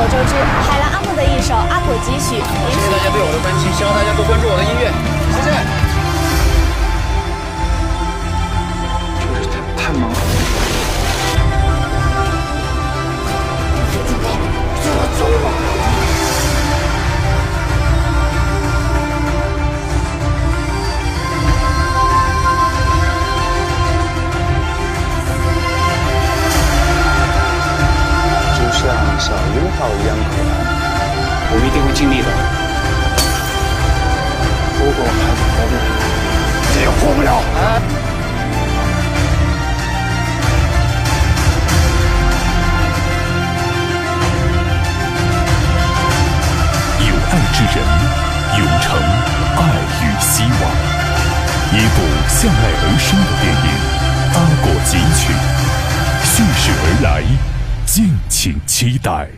所周知，海蓝阿木的一首《阿果吉许》。谢谢大家对我的关心，小樱桃一样可爱，我一定会尽力的。如果孩子活不了，你也活不了。有爱之人，永成爱与希望。一部向爱而生的电影《请期待。